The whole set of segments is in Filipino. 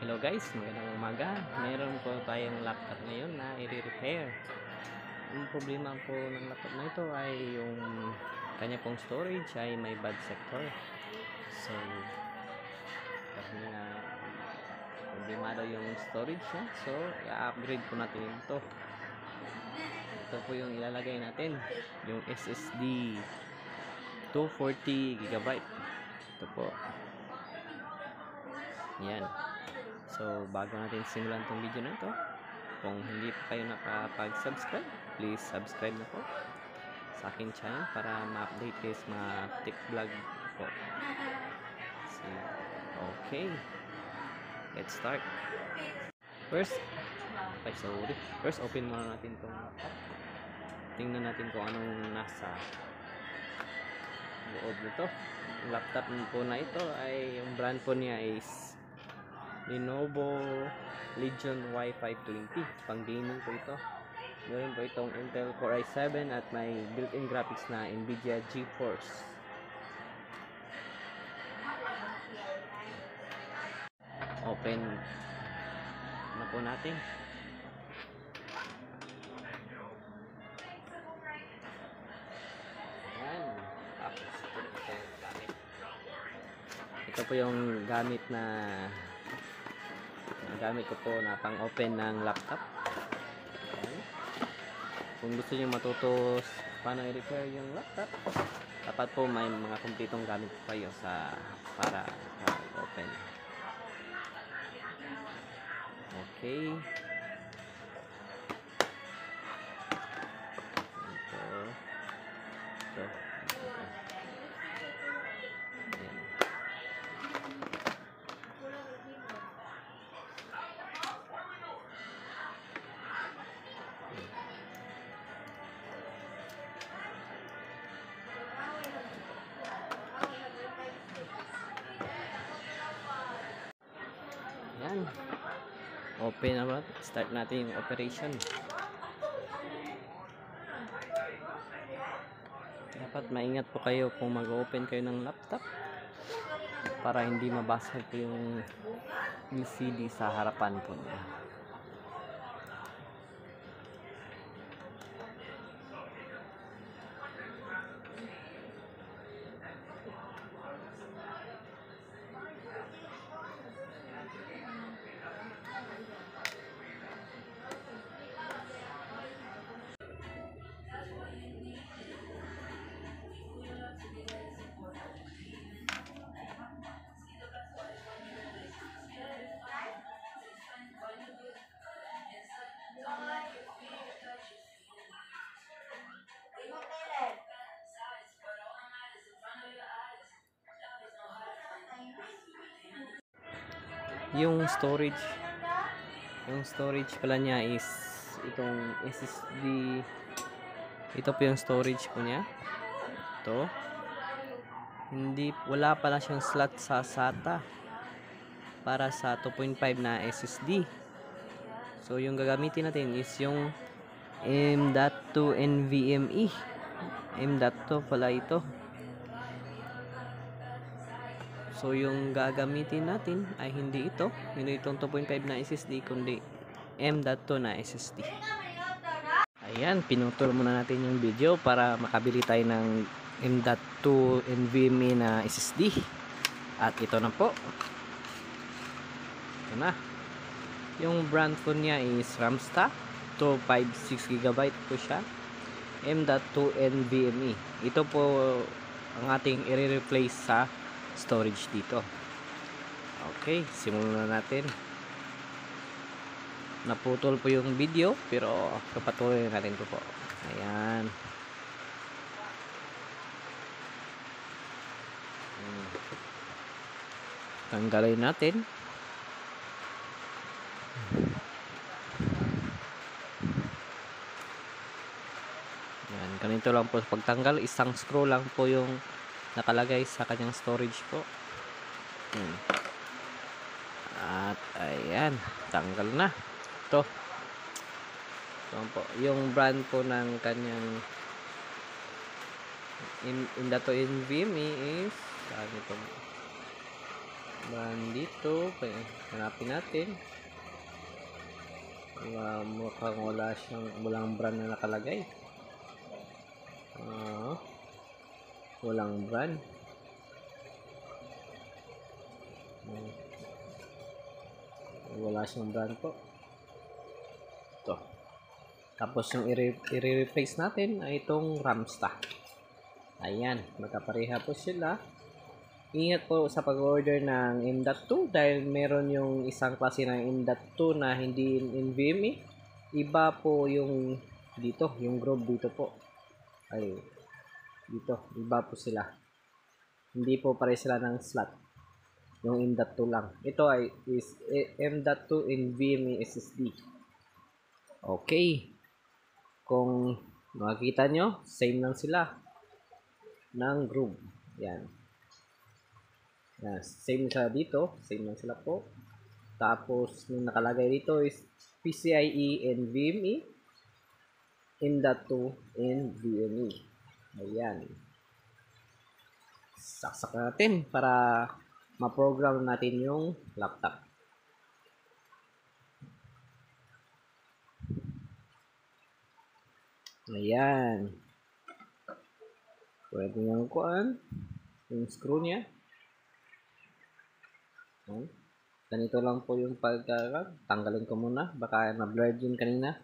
Hello guys, magandang umaga. Meron po tayong laptop ngayon na i-repair. Ang problema po ng laptop na ito ay yung kanya pong storage ay may bad sector. So, kasi nga problemado yung storage niya. So, i-upgrade po natin ito. Ito po yung ilalagay natin. Yung SSD 240 GB. Ito po. Yan. So, bago natin simulan tong video na ito, kung hindi pa kayo nakapag-subscribe, please subscribe na po sa aking channel para ma-update kayo sa mga tech vlog po. So, okay. Let's start. First, ay sorry. First, open muna natin tong laptop. Tingnan natin kung anong nasa loob nito. Yung laptop po na ito ay yung brand po niya is Lenovo Legion Y520 pang gaming po ito. Meron po itong Intel Core i7 at may built-in graphics na Nvidia GeForce. Open na po natin. Tapos, ito po yung gamit na gamit ko po na pang open ng laptop. Ayan. kung gusto niyo matuto paano i-repair yung laptop dapat po may mga kumpletong gamit po kayo sa para open okay. Ito. Ito Yan. Open na ba? Start natin yung operation. Dapat maingat po kayo kung mag-open kayo ng laptop para hindi mabasag po yung LCD sa harapan po niya. Yung storage yung storage pala niya is itong SSD ito po yung storage po niya. Ito. Hindi wala pala siyang slot sa SATA para sa 2.5 na SSD so yung gagamitin natin is yung M.2 NVMe M.2 pala ito So, yung gagamitin natin ay hindi ito. Hindi itong 2.5 na SSD, kundi M.2 na SSD. Ayan, pinutol muna natin yung video para makabili tayo ng M.2 NVMe na SSD. At ito na po. Ito na. Yung brand po niya is Ramsta. 256GB po siya. M.2 NVMe. Ito po ang ating i-replace sa storage dito. Okay simulan na natin. Naputol po yung video pero kapatuloy natin ito po ayan. Hmm. tanggalin natin. Yan ganito lang po pagtanggal. Isang screw lang po yung nakalagay sa kanyang storage po. Hmm. at ayan tanggal na. Ito. Ito po yung brand po ng kanyang in, in dato NVMe is ano ito? Brand dito kaya hanapin natin. Wala mukhang wala siyang walang brand na nakalagay. Ah, walang brand. Wala siyang brand po. Ito. Tapos yung i-replace natin ay itong Ramsta. Ayan magkapareha po sila. Ingat po sa pag-order ng M.2 dahil meron yung isang klase ng M.2 na hindi NVMe iba po yung dito yung Grove dito po. Ay dito iba po sila hindi po pare sila ng slot yung M.2 lang ito ay is eh, M.2 NVMe SSD okay kung makikita nyo same lang sila ng Groove yan yan, same sila dito, same lang sila po. Tapos, yung nakalagay dito is PCIe NVMe, M.2 NVMe. Ayan. Saksak natin para ma-program natin yung laptop. Ayan. Pwede niyang kuan. Yung screw niya. Ayan. Ganito lang po yung pagka tanggalin ko muna baka na-blurred yun kanina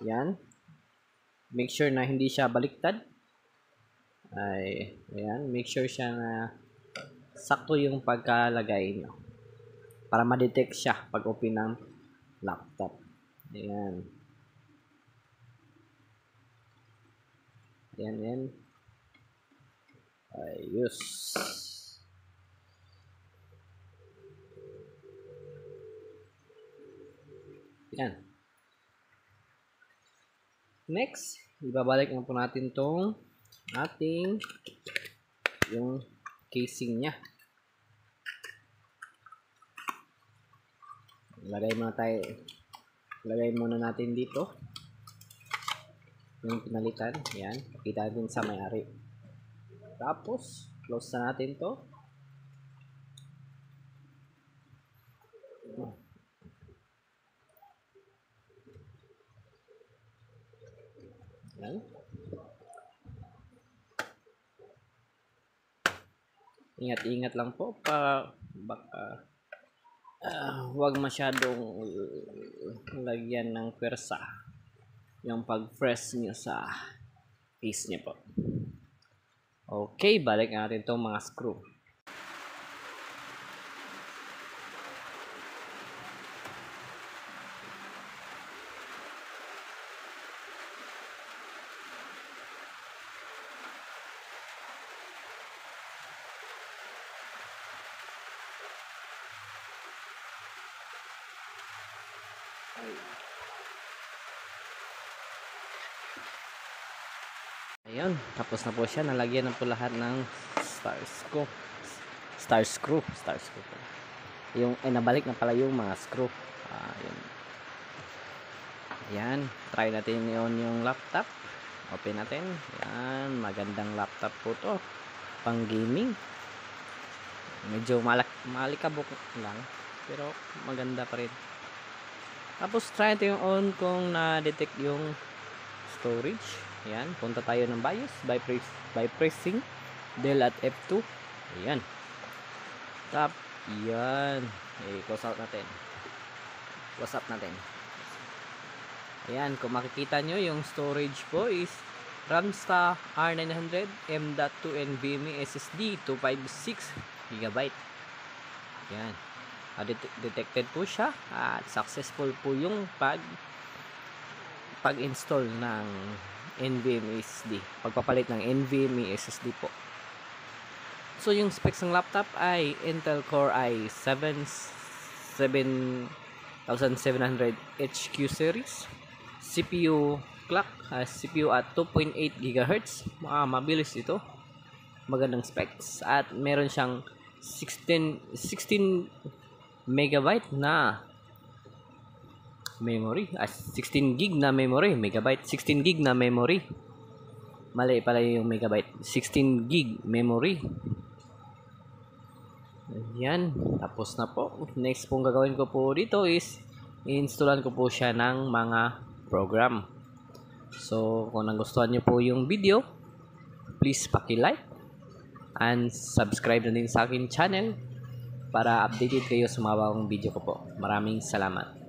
yan make sure na hindi siya baliktad ay ayan. Make sure siya na sakto yung pagkalagay nyo para ma-detect siya pag open ng laptop. Ayan. Ayan ayan. Ayos. Yan. Next, ibabalik na po natin tong ating yung casing niya. Lagay muna tayo lagay muna natin dito yung pinalitan. Yan. Kita din sa may-ari. Tapos, close na natin to. Yan. Ingat-ingat lang po pa baka ah, huwag masyadong lagyan ng pwersa yung pag-press nyo sa piece nyo po. Okay, balik natin itong mga screw. Ayun, tapos na po siya. Nalagyan na po lahat ng star screw. Star screw. Star screw. Yung, ay, nabalik na pala yung mga screw. Yun. Ayan. Try natin yun yung laptop. Open natin. Ayan. Magandang laptop po to. Pang gaming. Medyo malak malikabok lang. Pero maganda pa rin. Tapos try natin yung on kung na-detect yung storage. Ayan, punta tayo ng BIOS by, press, by pressing del at F2. Ayan. Tap. Ayan. Eh, close out natin. Close up natin. Ayan, kung makikita nyo, yung storage po is Ramsta R900 M.2 NVMe SSD 256 GB. Ayan. Uh, det detected po siya at successful po yung pag pag-install ng NVMe SSD. Pagpapalit ng NVMe SSD po. So, yung specs ng laptop ay Intel Core i7 7700 HQ series. CPU clock, uh, CPU at 2.8 GHz. Ah, mabilis ito. Magandang specs. At meron siyang 16 16 megabyte na memory. Ah, 16 gig na memory. Megabyte. 16 gig na memory. Mali pala yung megabyte. 16 gig memory. Yan, tapos na po. Next pong gagawin ko po dito is i-installan ko po siya ng mga program. So, kung nagustuhan niyo po yung video, please paki-like and subscribe na din sa akin channel para updated kayo sa mga bagong video ko po. Maraming salamat.